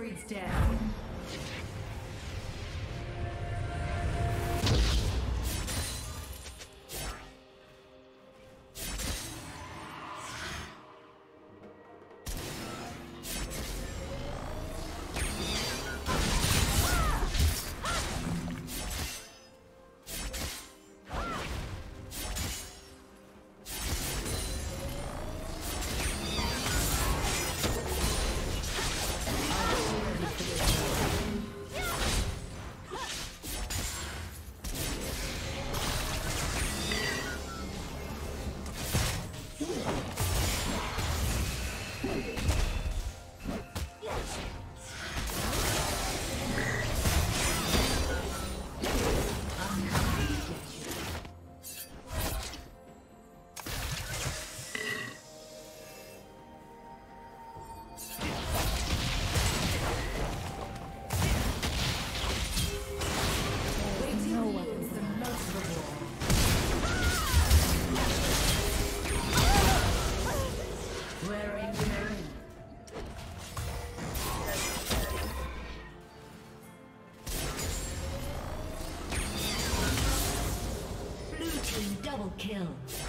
Breeds death. Kill.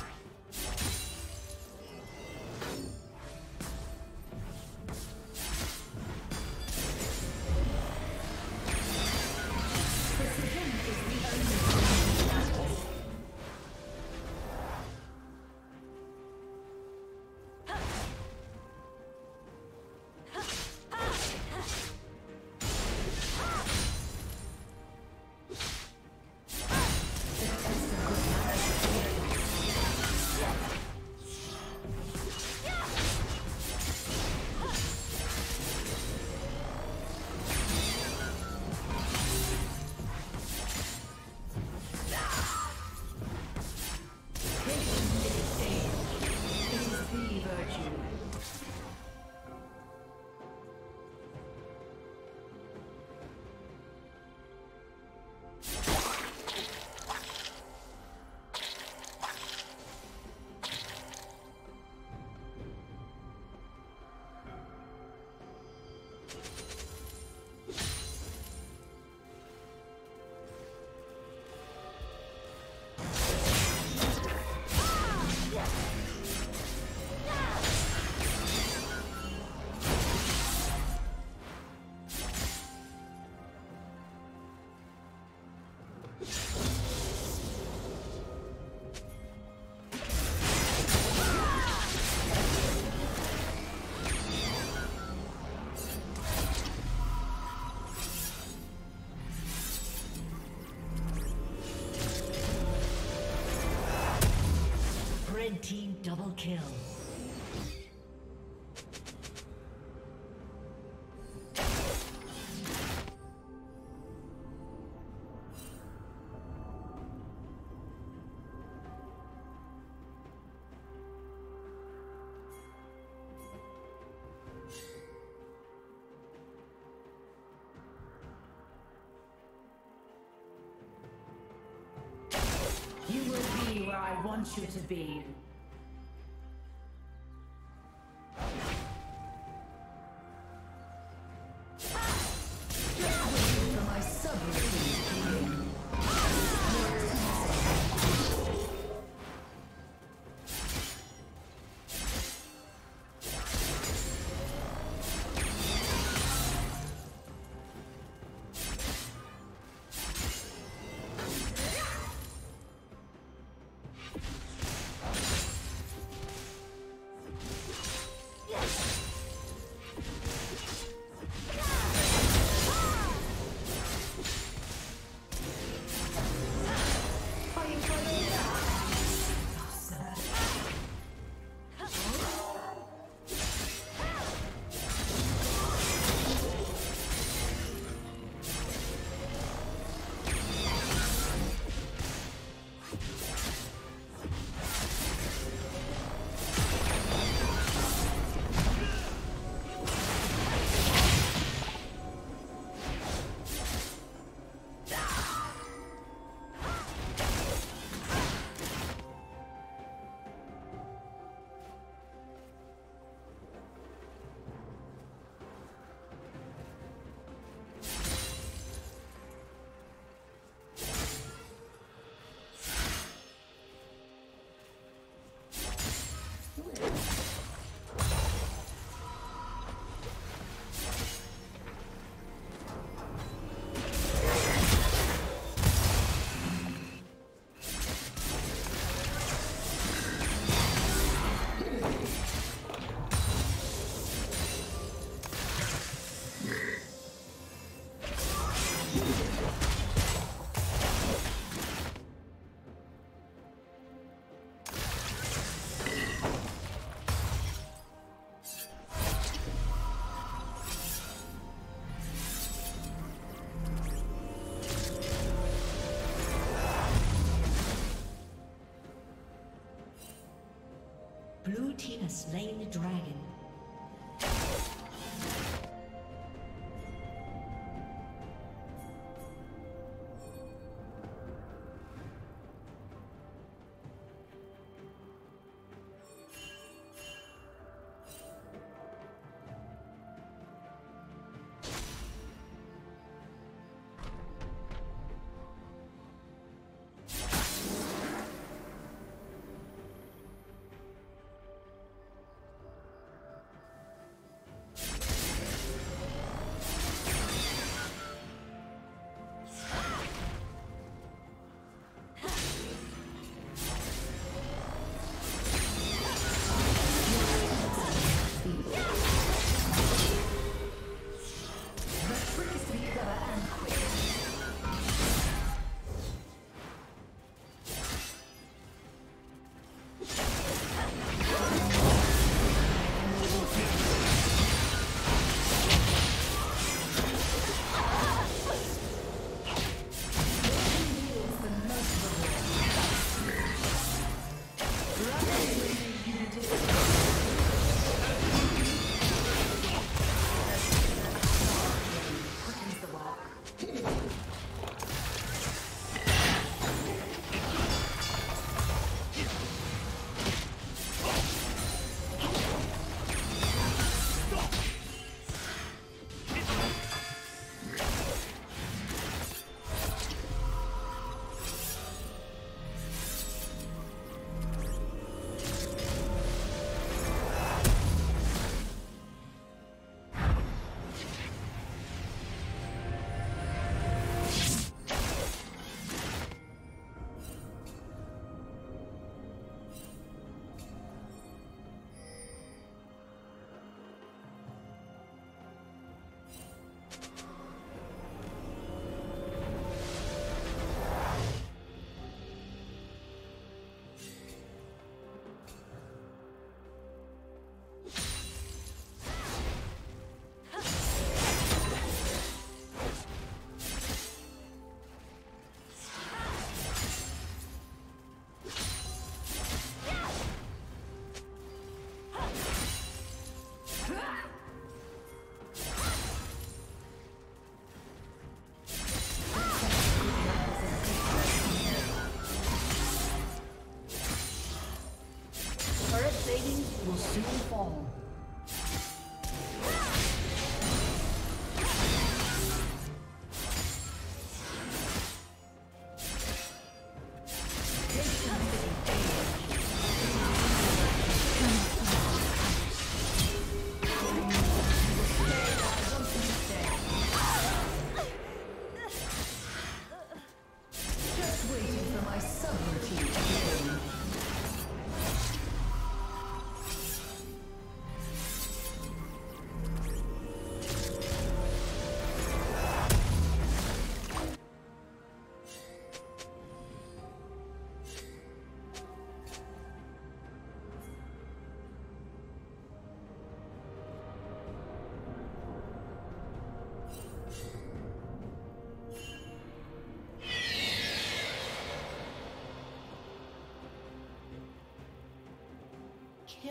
Want you to be.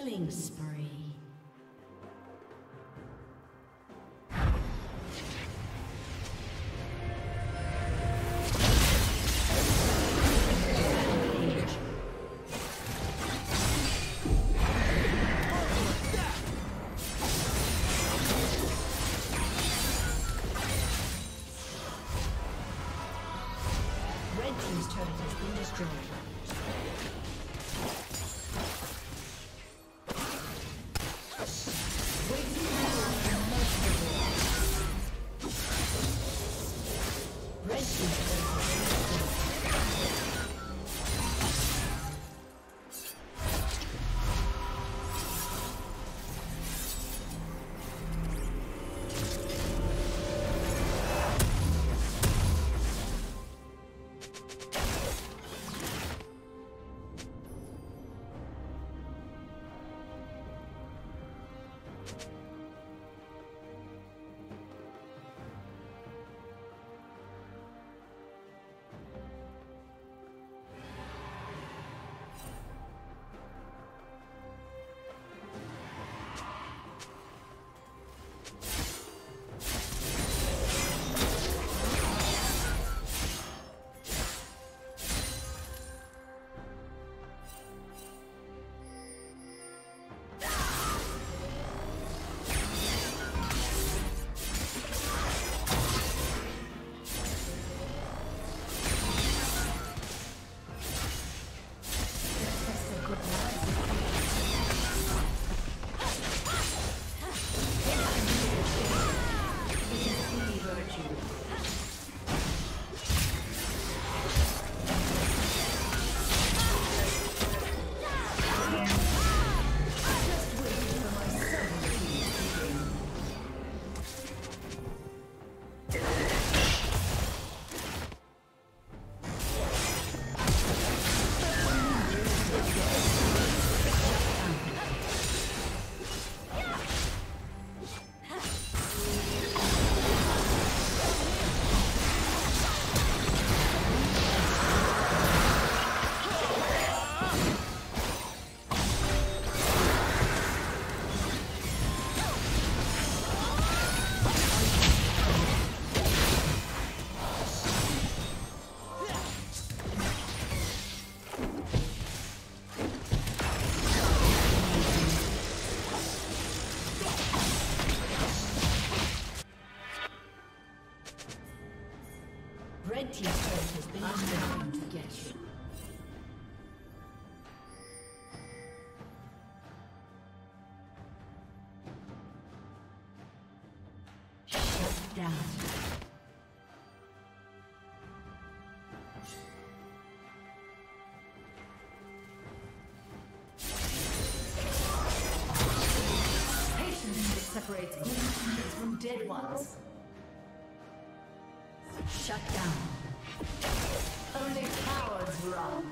Killing spree. Shut down. Only cowards run.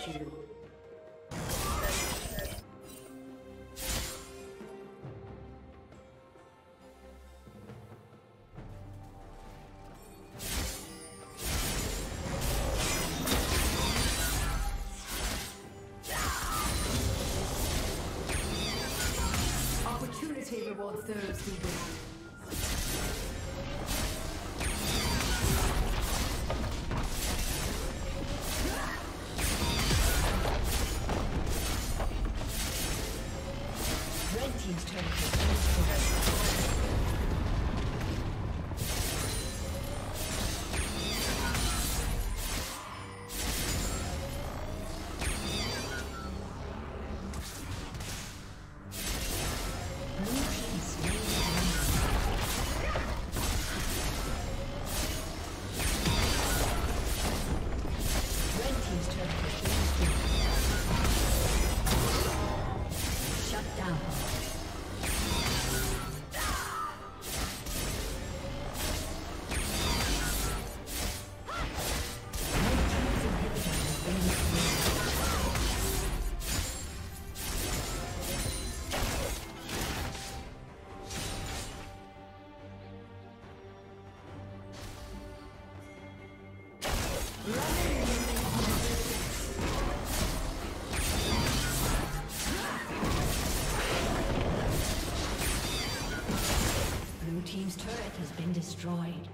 Virtue. Opportunity rewards those who win. Destroyed.